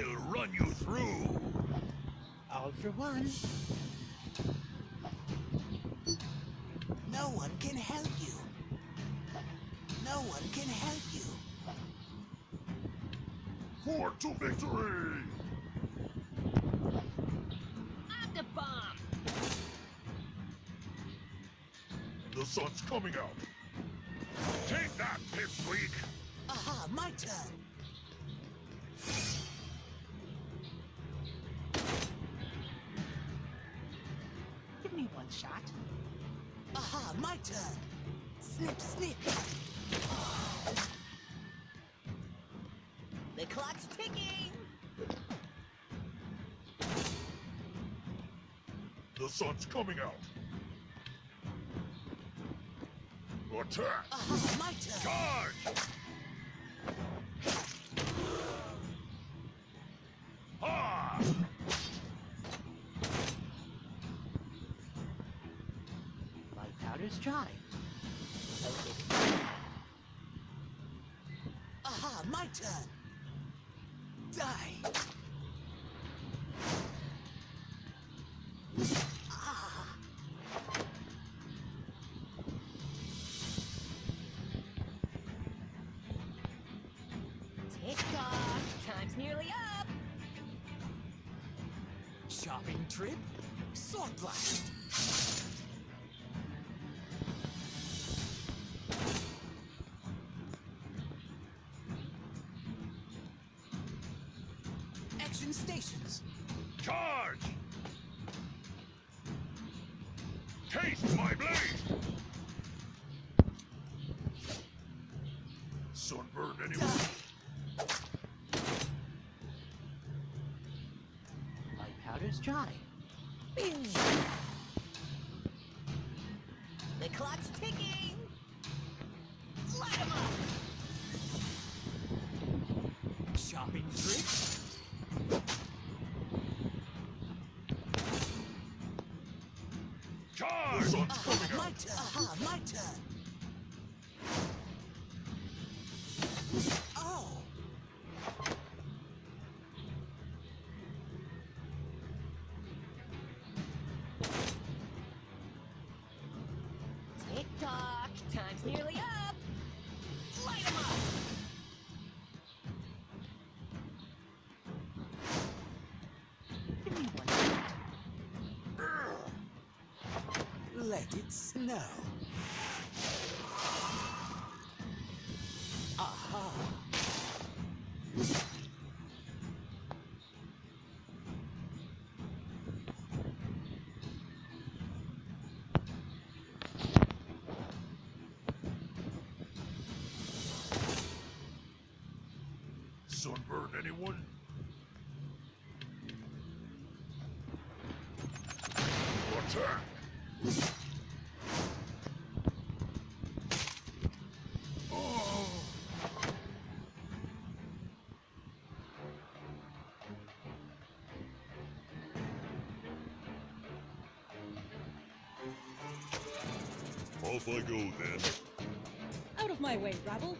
I'll run you through. All for one. No one can help you. No one can help you. For to victory! I'm the bomb. The sun's coming out. Take that, pipsqueak! Aha, my turn. Turn. Snip, snip. The clock's ticking. The sun's coming out. Attack! Aha, uh-huh, my turn. Charge! My powder's dry. Aha, my turn. Die. Ah, Tick tock. Time's nearly up. shopping trip. Sword blast. Action. Charge! Taste my blade! Sunburn anyone? Die. My powder's dry. The clock's ticking. Light 'em up. Shopping trip. My turn. Aha, my turn. Sunburn anyone? Attack! Oh! Off I go then. Out of my way, rabble.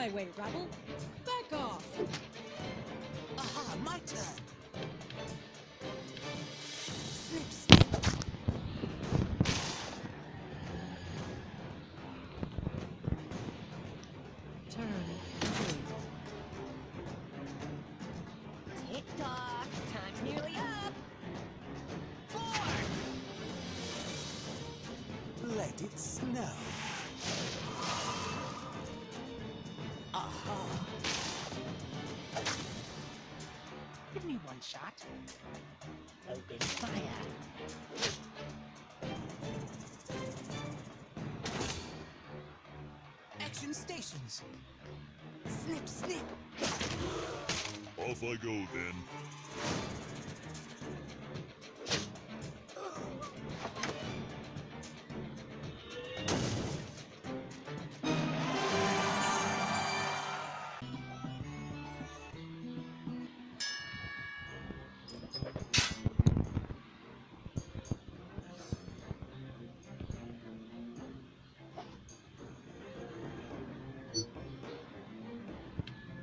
My way, rabble. Back off. Aha, my turn. Snip, snip. Turn. complete. Tick tock. Time's nearly up. Four. Let it snow. Me one shot. Open fire. Action stations. Snip, snip. Off I go then.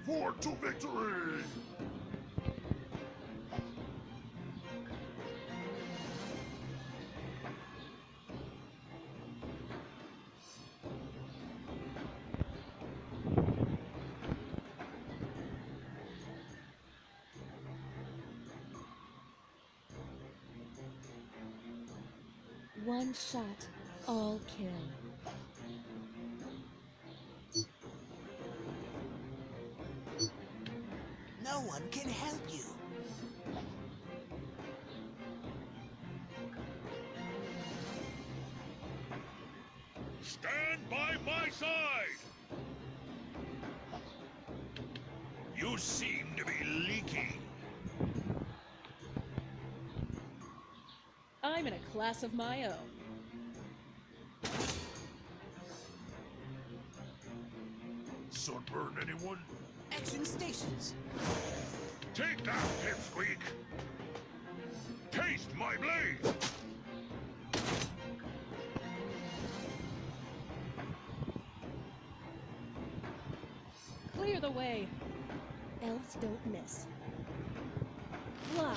Onward to victory! One shot, No one can help you. Stand by my side! You seem to be leaking. I'm in a class of my own. Sunburn anyone? Action stations. Take that, Pipsqueak! Taste my blade! Clear the way. Elves don't miss. Fly.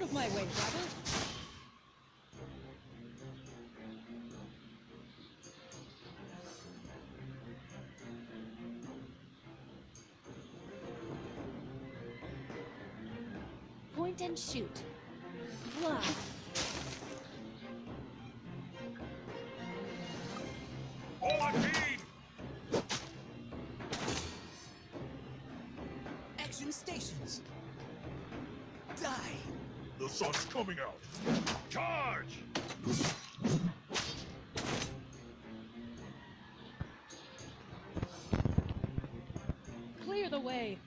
Out of my way. Point and shoot. Clear the way.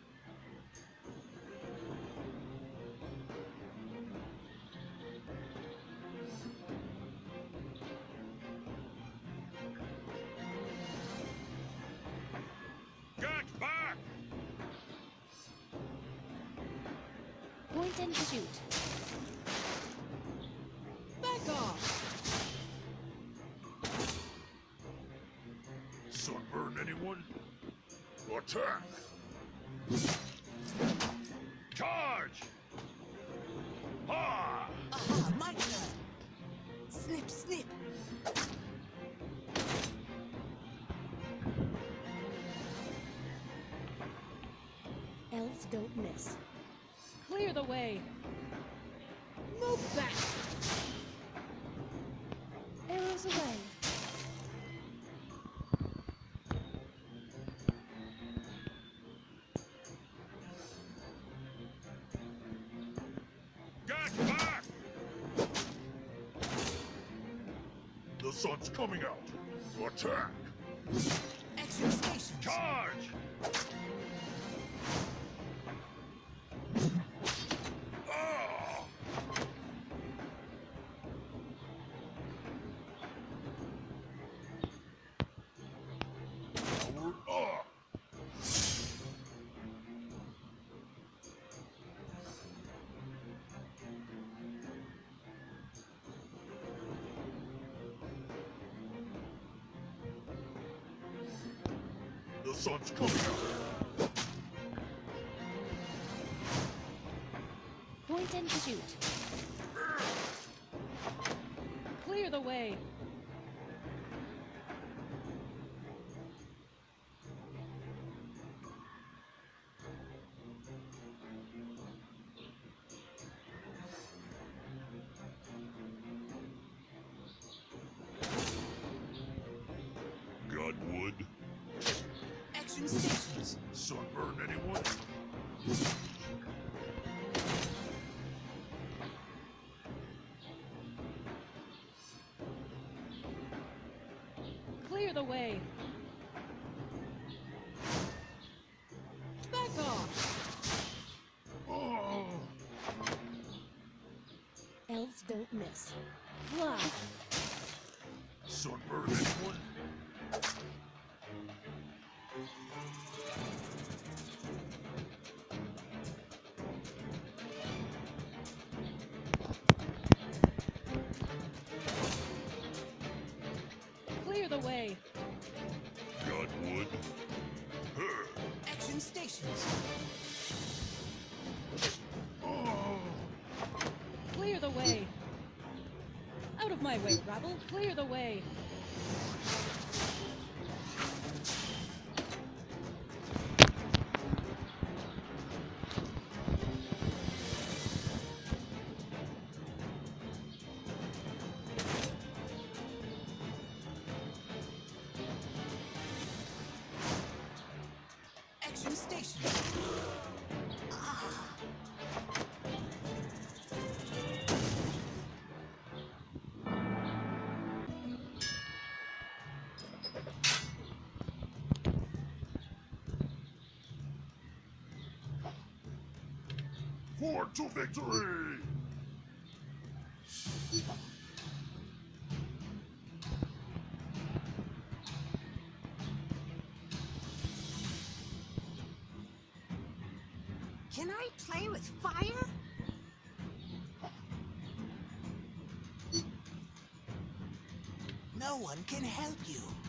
Get back! Point and shoot. Back off. Sunburn anyone? Attack! Charge! Ha! Aha, my turn. Snip, snip. Elves don't miss. Clear the way. Move back. Arrows away. Coming out. Attack! Coming. Point and shoot. Clear the way. of the way. Back off! Oh. Elves don't miss. Fly. Sunburn this one? Way. Clear the way. Forward to victory! Can I play with fire? No one can help you.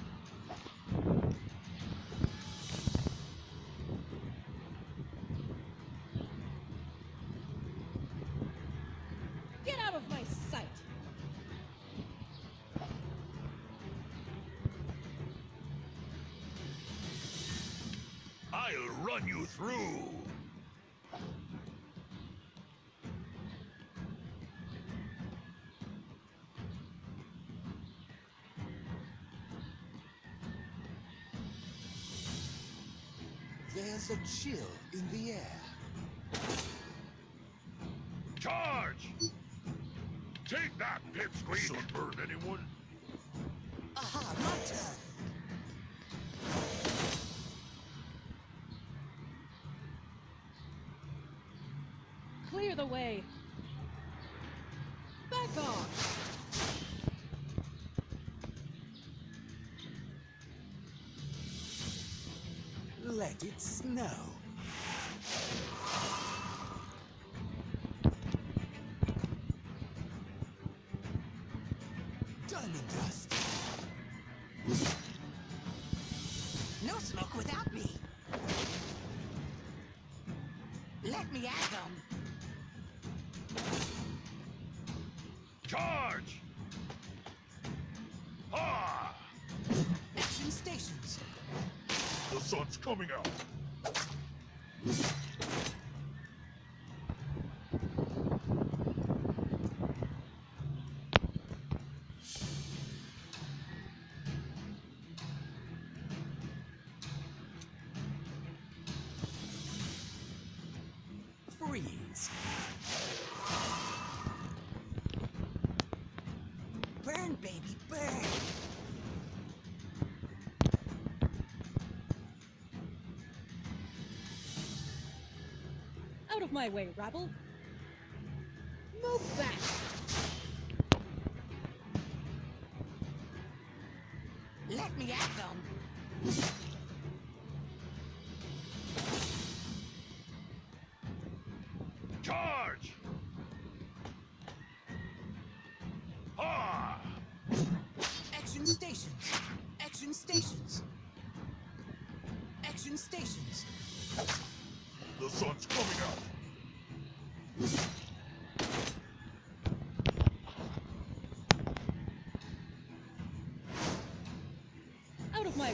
I'll run you through! There's a chill in the air. Charge! Take that, pipsqueak! Sunburn anyone? Aha, my turn. Let it snow. Baby, burn. Out of my way, rabble.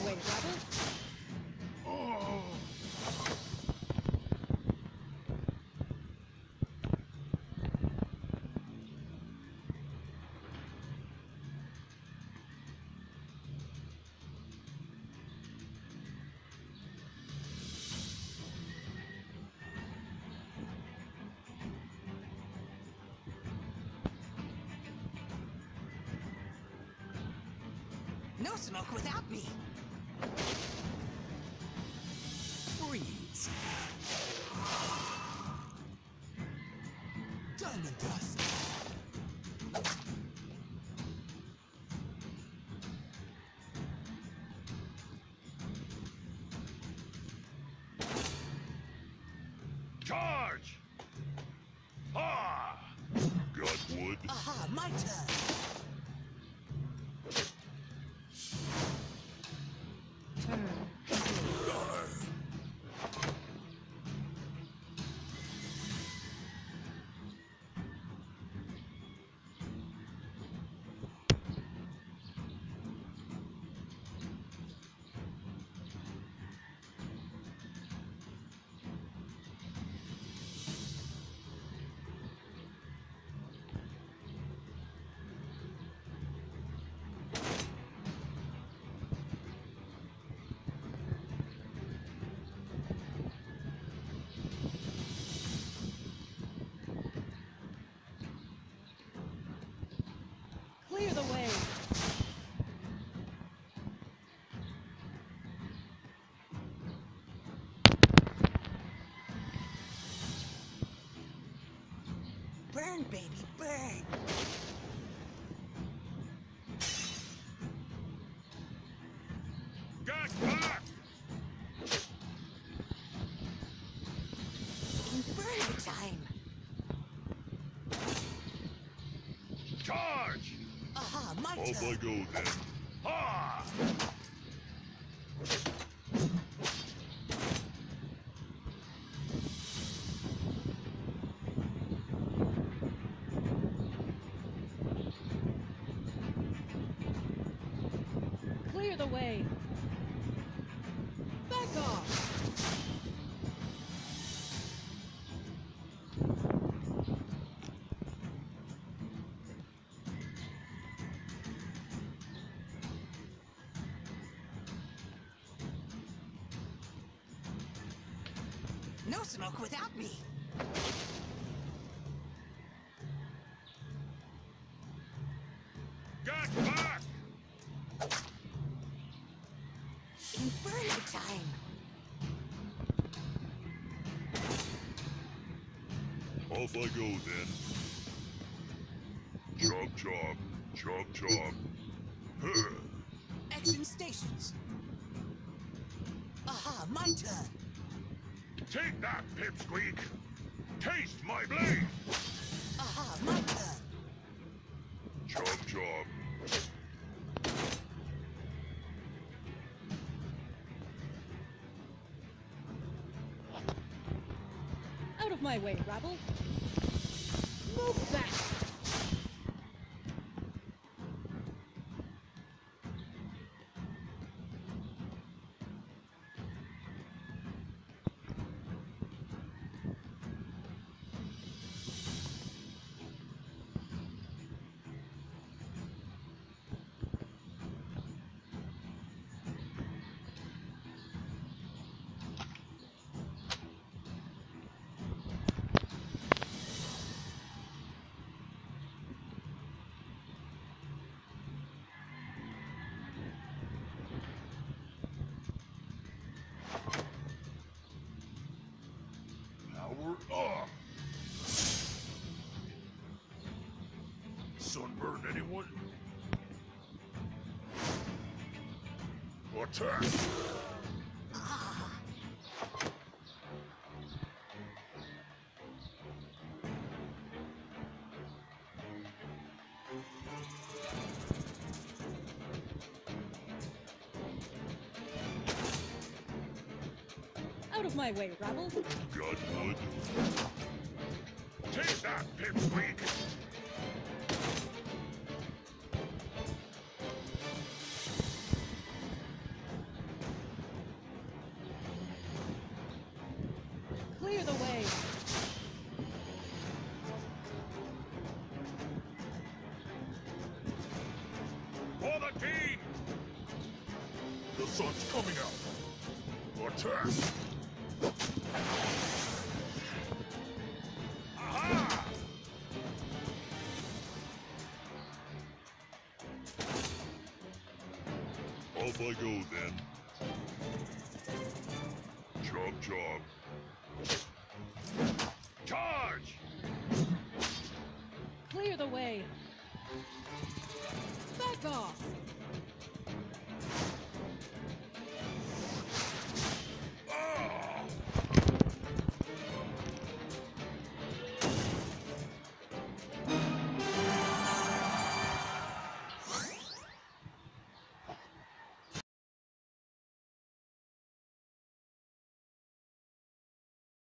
Way! No smoke without me. Charge! Ha! Got wood? Aha, my turn! My Off I go then. Ah! No smoke without me. Got back! Inferno time. Off I go then. Chop chop, chop chop. Action stations. Aha, my turn. Take that, pipsqueak! Taste my blade! Aha, my turn. Chop chop. Out of my way, rabble. Move back. Attack! Out of my way, rabble. Got wood? Take that, pipsqueak! Off I go then. Chop chop. Charge! Clear the way. Back off!